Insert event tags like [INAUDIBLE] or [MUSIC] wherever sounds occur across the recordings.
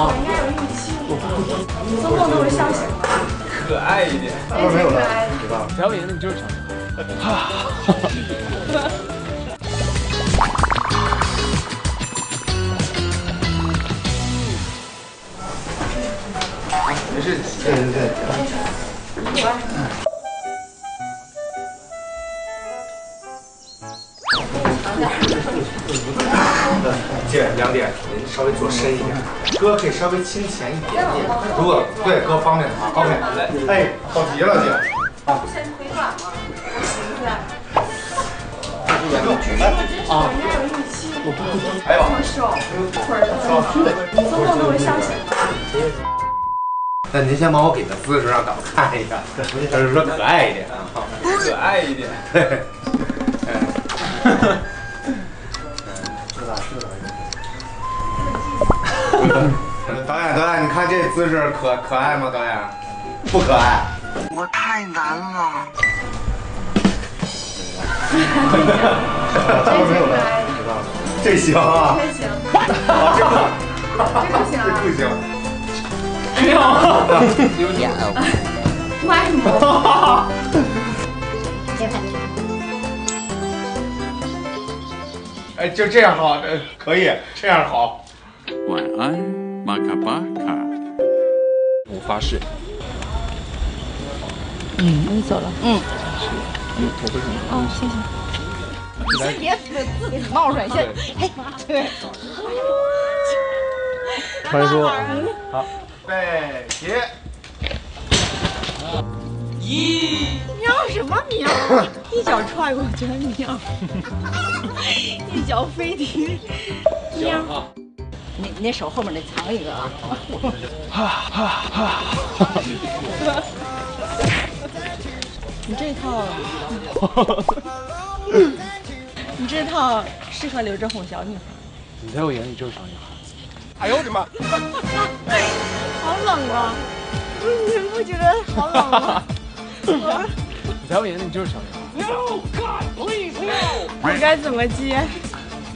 我应该有预期，我做梦都会笑醒的。可爱一点。都没有了，知道。翟伟，那你就是小没事，对对对。姐，两点，您稍微坐深一点，哥可以稍微倾前一点点。如果对哥方便的话，OK，来，哎，好极了，姐。啊。先腿短吗？我寻思，啊，我应该有预期，哎呦这么瘦，腿儿都做梦都会笑醒的。那您先帮我给个姿势让导看一下，就是说可爱一点啊，可爱一点。对。[LAUGHS] [LAUGHS] 导演，导演，你看这姿势可可爱吗？导演，不可爱。我太难了。这没有了，这行啊？这行，啊，这个，这不行，这不行。有点哦。歪模。哎，就这样好，呃，可以，这样好。晚安，马卡巴卡。我发誓。嗯，我走了。嗯。头发什么？哦，谢谢。你先别自己冒出来，先。嘿，对。传说。好，备起。咦，喵什么喵？[LAUGHS] 一脚踹过去了，喵！[LAUGHS] 一脚飞踢，喵！你你那手后面得藏一个啊！[LAUGHS] 你这套，你这套适合留着哄小女孩。你在我眼里就是小女孩。哎呦我的妈！好冷啊！你不觉得好冷吗？你在我眼里就是小女孩。No, God, please no！我该怎么接？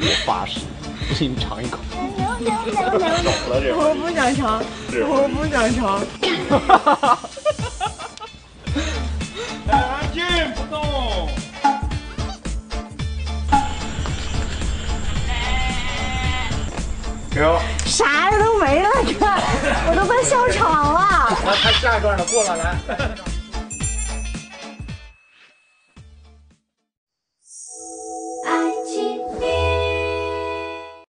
我发誓，不信你尝一口。我不想尝，我不想尝。啥都没了，看我都快笑场了。那看下一段的过了来。